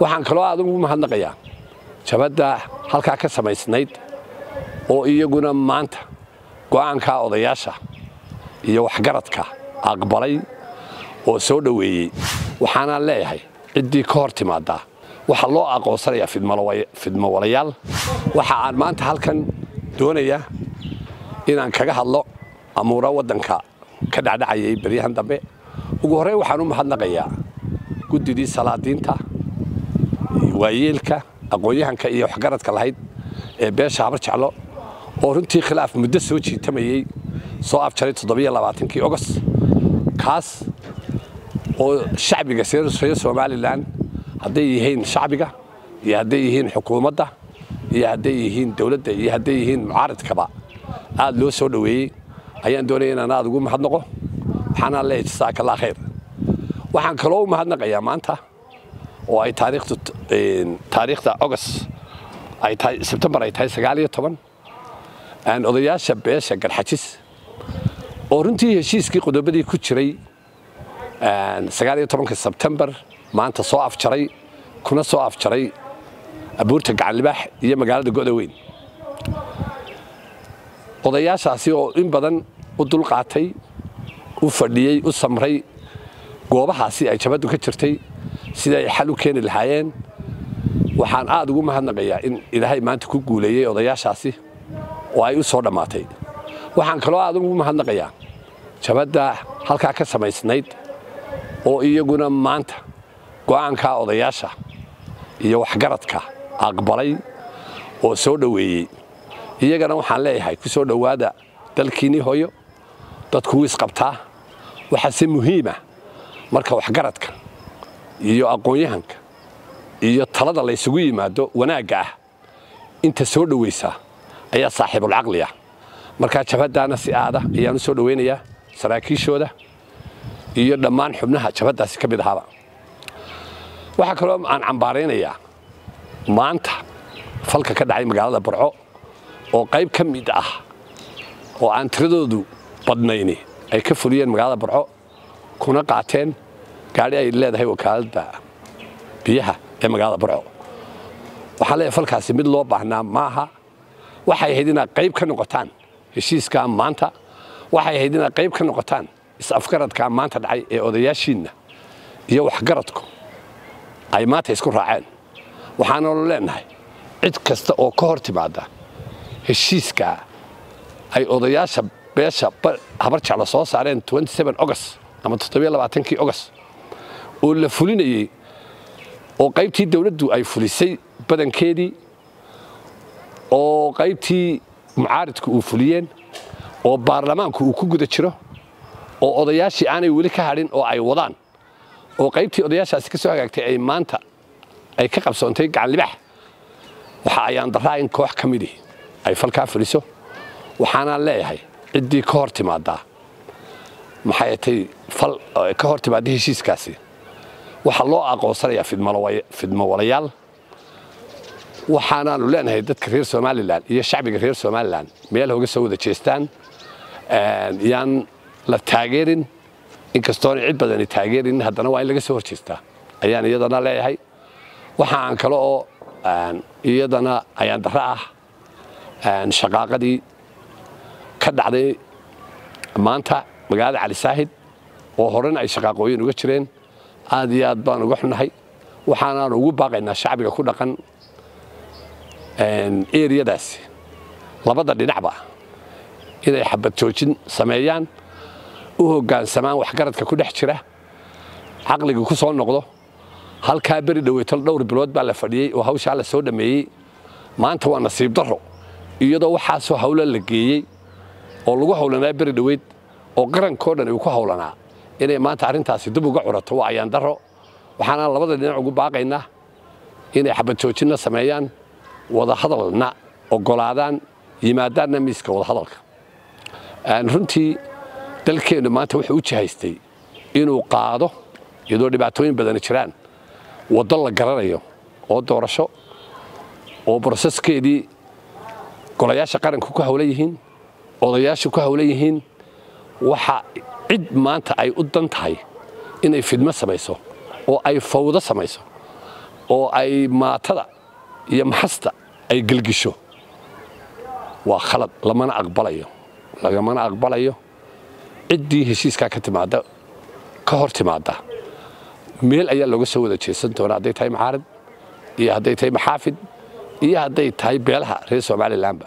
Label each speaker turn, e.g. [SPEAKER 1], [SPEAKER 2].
[SPEAKER 1] waxaan kaloo aad ugu mahadnaqayaa jabadda halkaa ka samaysnayd oo iyaguna maanta go'aankaa odayaasha iyo waxgaradka aqbalay oo soo dhoweeyey. Waxaanaan leeyahay ciddii ka hor timaadaa waxaa loo aqoonsanayaa fidmowalayaal waxa aan maanta halkan doonayaa inaan kaga hadlo amuura waddanka ka dhacdhacayay beryahan dambe. Ugu horreyn waxaan u mahadnaqayaa guddidii salaadiinta waayeelka aqoon-yahanka iyo waxgaradka lahayd ee beesha habar jeclo oo runtii khilaaf muddo soo jiitamayey soo afjaray toddobaiyoabaatankii ogost kaas oo shacbiga reer somalilan hadday yihiin shacbiga iyo hadday yihiin xukuumadda iyo hadday yihiin dowladda iyo hadday yihiin mucaaradkaba aad loo soo dhoweeyey. Ayaan doonaya inaan aad ugu mahadnaqo. Waxaanaan leeyahay jasaaka allah khayr waxaan kaloo u mahadnaqayaa maanta oo ay taariikhdu taariikhda ogost ay tahay sebtembar ay tahay sagaal iyo toban odayaasha beesha garxajis oo runtii heshiiskii qodobadii ku jiray sagaal iyo tobanka sebtembar maanta soo afjaray kuna soo afjaray abuurta gacanlibaax iyo magaalada go'da weyn odayaashaasi oo in badan u dulqaatay u fadhiyey u samray goobahaasi ay jabaddu ka jirtay sida ay xal u keeni lahaayeen waxaan aad ugu mahadnaqayaa in ilaahay maanta ku guuleeyey odayaashaasi oo ay u soo dhammaatay waxaan kaloo aad ugu mahadnaqayaa jabadda halkaa ka samaysnayd oo iyaguna maanta go'aankaa odayaasha iyo waxgaradka aqbalay oo soo dhoweeyey. Iyagana waxaan leeyahay ku soo dhowaada dalkiinnii hooyo dadku wuu isqabtaa waxaase muhiima marka waxgaradka iyo aqoon-yahanka iyo talada laysugu yimaado wanaagga ah. Inta soo dhowaysaa ayaa saaxiibulcaqli ah. Markaa jabhaddaana si aada ayaan u soo dhowaynayaa saraakiishooda iyo dhammaan xubnaha jabhaddaasi ka mid ahaaba. Waxaa kaloo aan cambaaraynayaa maanta falka ka dhacay magaalada barco oo qayb ka mid ah oo aan tiradoodu badnayni ay ka fuliyeen magaalada barco kuna qaateen gaadhi ay leedahay wakaaladda biyaha ee magaalada barco waxaan leeyahay falkaasi mid loo baahnaa maaha. Waxay ahayd inaad qayb ka noqotaan heshiiskaa maanta. Waxay ahayd inaad qayb ka noqotaan is-afgaradkaa maanta dhacay ee odayaashiinna iyo waxgaradku ay maanta isku raaceen. Waxaananu leenahay cid kasta oo ka hor timaada heshiiskaa ay odayaasha beesha habar jeclo soo saareen ogost ama kii ogost oo la fulinayey oo qaybtii dawladdu ay fulisay badankeedii oo qaybtii mucaaridku uu fuliyeen oo baarlamaanku uu ku guda jiro oo odayaashii aanay weli ka hadhin oo ay wadaan oo qaybtii odayaashaasi ka soo hagaagtay ay maanta ay ka qabsoontay gacanlibax waxa ayaan daraa in koox ka midii ay falkaa fuliso waxaanaan leeyahay ciddii ka hor timaadaa. Maxay tay fal ka hor timaadda heshiiskaasi waxaa loo aqoonsanayaa fidmowalayaal waxaanaanu leenahay dadka reer somalilan iyo shacbiga reer somalilan meel hoga soo wada jeestaan yaan la taageerin. Inkastoona cid badani taageerin haddana waa in laga soo hor jeestaa. Ayaan iyadana leeyahay. Waxa aan kale oo iyadana ayaan darro ah shaqaaqadii ka dhacday maanta magaalada cali saahid oo horena ay shaqaaqooyin uga jireen aad iyo aad baan uga xunnahay. Waxaanaan ugu baaqaynaa shacbiga ku dhaqan eriyadaasi. Labada dhinacba inay xabad joojin sameeyaan u hoggaansamaan waxgaradka ku dhex jira caqliga ku soo noqdo. Halkaa beri dhoweytol dhowr bilood baa la fadhiyey oo hawshaa la soo dhammeeyey maanta waa nasiib darro iyadoo waxaasoo hawlo la geeyey oo lagu hawlanaa beri dhoweyd oo qarankoo dhan uu ku hawlanaa inay maanta arrintaasi dib uga curato waa ayaan darro. Waxaanaan labada dhinac ugu baaqaynaa inay xabad joojinna sameeyaan wadahadalna ogolaadaan yimaadaanna miiska wadahadalka runtii dalkeennu maanta wuxuu u jihaystay inuu qaado iyadoo dhibaatooyin badani jiraan waddo la garanayo oo doorasho oo broseskeedii golayaasha qaranku ku hawlan yihiin odayaashu ku hawlan yihiin waxa cid maanta ay u dan tahay inay fidmo samayso oo ay fawdo samayso oo ay maatada iyo maxasta ay gelgisho. Waa khalad lamana aqbalayo lagamana aqbalayo. Ciddii heshiiskaa ka timaada ka hor timaada meel ayaa looga soo wada jeesan doonaa. Hadday tahay maxaarid iyo hadday tahay maxaafid iyo hadday tahay beelaha reer somalilanba